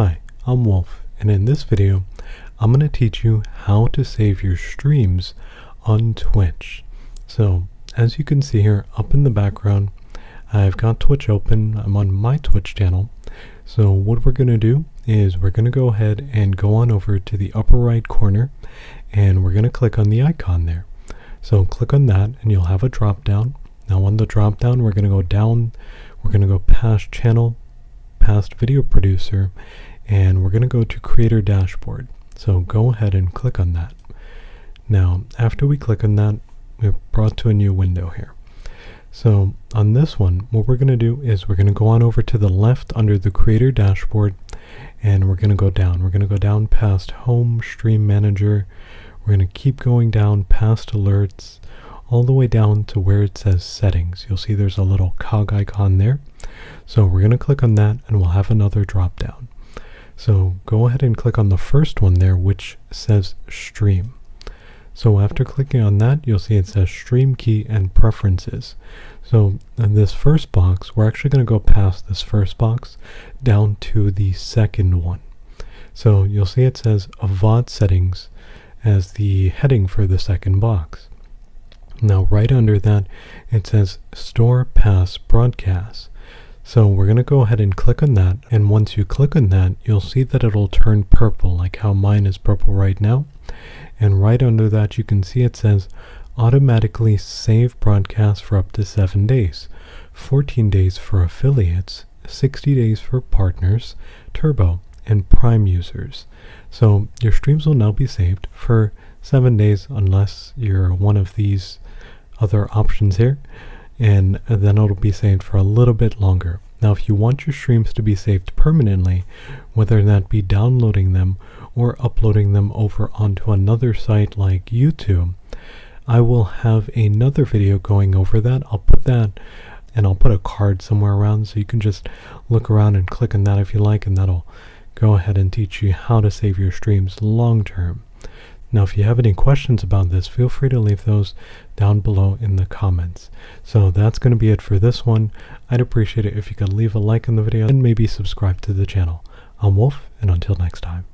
Hi, I'm Wolf, and in this video, I'm going to teach you how to save your streams on Twitch. So, as you can see here, up in the background, I've got Twitch open. I'm on my Twitch channel. So what we're going to do is we're going to go ahead and go on over to the upper right corner, and we're going to click on the icon there. So click on that, and you'll have a drop down. Now on the drop down, we're going to go down, we're going to go past channel, past video producer, and we're going to go to creator dashboard. So go ahead and click on that. Now, after we click on that, we're brought to a new window here. So on this one, what we're going to do is we're going to go on over to the left under the creator dashboard and we're going to go down. We're going to go down past home stream manager. We're going to keep going down past alerts all the way down to where it says settings. You'll see there's a little cog icon there. So we're going to click on that and we'll have another drop down. So go ahead and click on the first one there, which says stream. So after clicking on that, you'll see it says stream key and preferences. So in this first box, we're actually going to go past this first box down to the second one. So you'll see it says VOD settings as the heading for the second box. Now right under that, it says store pass broadcast. So we're going to go ahead and click on that. And once you click on that, you'll see that it'll turn purple, like how mine is purple right now. And right under that, you can see it says automatically save broadcast for up to 7 days, 14 days for affiliates, 60 days for partners, turbo, and prime users. So your streams will now be saved for 7 days unless you're one of these other options here and then it'll be saved for a little bit longer. Now, if you want your streams to be saved permanently, whether that be downloading them or uploading them over onto another site like YouTube, I will have another video going over that. I'll put that and I'll put a card somewhere around so you can just look around and click on that if you like, and that'll go ahead and teach you how to save your streams long term. Now, if you have any questions about this, feel free to leave those down below in the comments. So that's going to be it for this one. I'd appreciate it if you could leave a like on the video and maybe subscribe to the channel. I'm Wolf, and until next time.